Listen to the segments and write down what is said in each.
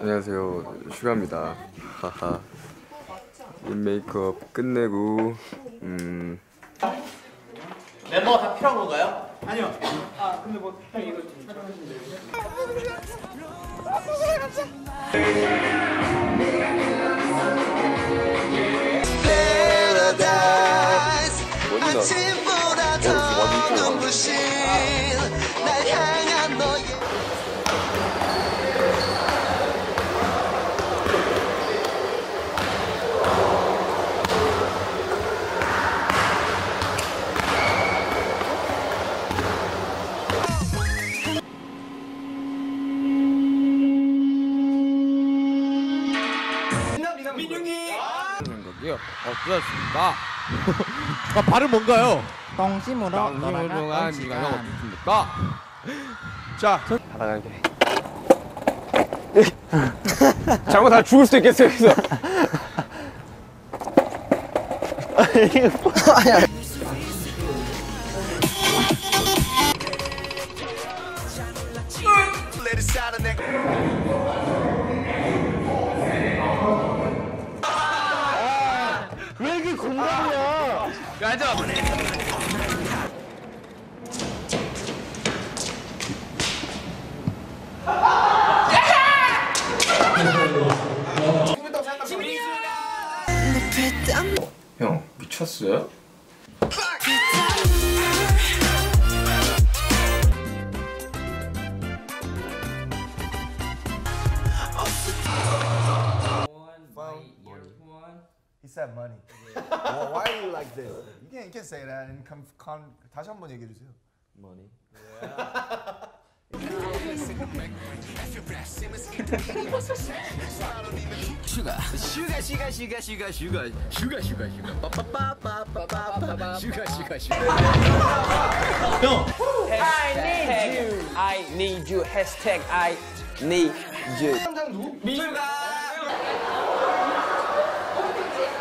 안녕하세요. 슈가입니다. 하하. 립 메이크업 끝내고 음. 멤버가 다 필요한 건가요? 원이다 거고요 어 수고하셨습니다. 아, 발음 뭔가요? 똥심으로 동안 시간 어떻습니까? 자, 받아가는 게. 잘못하면 죽을 수도 있겠어요 그래서 형 미쳤어요? Said money. well, why are you like this? You can't, you can't say that and come, come 다시 한번 얘기해 주세요. 머니 I need you. hashtag I need you.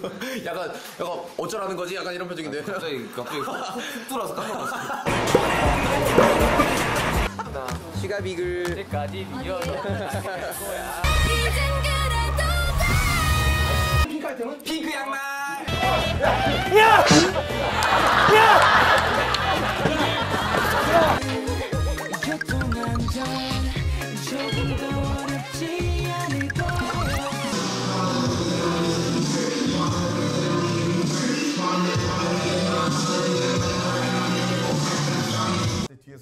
약간, 약간 어쩌라는 거지? 약간 이런 표정인데. 갑자기, 갑자기 훅 들어와서 깜빡했어. 시가 비글. 이젠 그래도 핑크 양말. 그때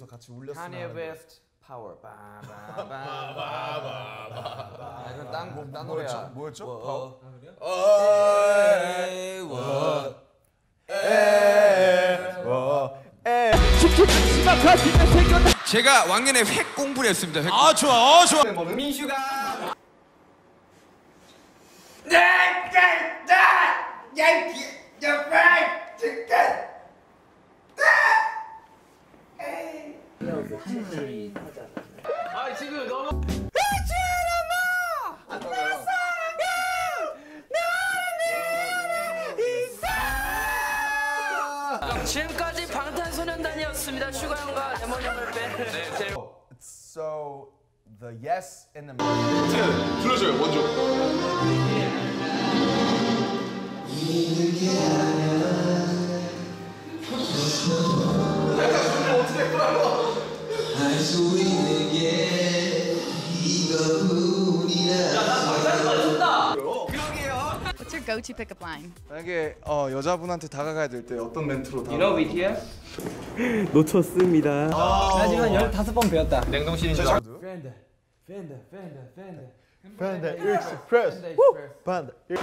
같이 울렸으면 Kanye 하는데. West Power. 바바바바. 아, 이건 딴, 딴 노래야. 뭐였죠? 워. 에이, 워. 제가 왕년에 획 공부를 했습니다. 획 아, 좋아, 어, 좋아. 민슈가. 아 지금 너무 지금까지 방탄소년단이었습니다. 슈가 형과 레몬 형을 뺀. 네, 제- So the yes and the 불러줘요, 먼저. What's your go-to pickup line? 만약에 어, 여자분한테 다가가야 될 때 어떤 멘트로 다가? You know BTS? 하지만 15번 배웠다. 냉동실인 줄 자, 밴드 익스프레스 밴드 예스.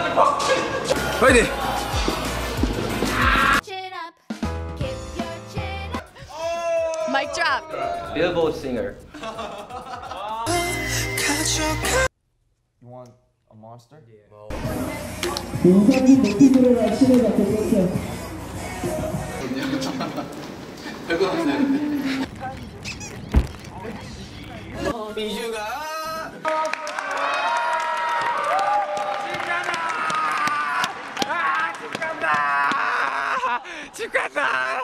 Ready? Chin up. Your chin up. Oh. Mic drop. Billboard singer. you want a monster? Yeah. cả